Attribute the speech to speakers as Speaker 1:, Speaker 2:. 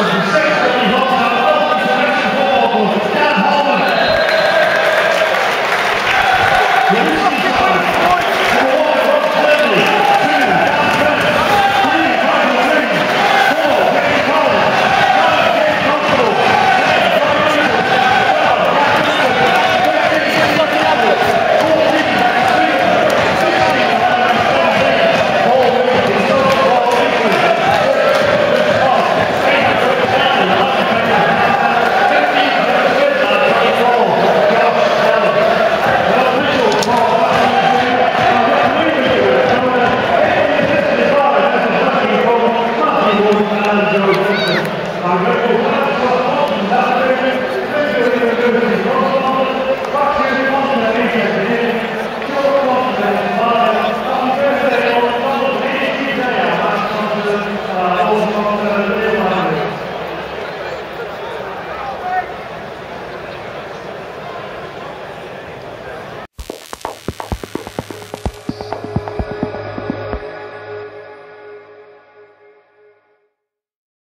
Speaker 1: 아, 감사합니다.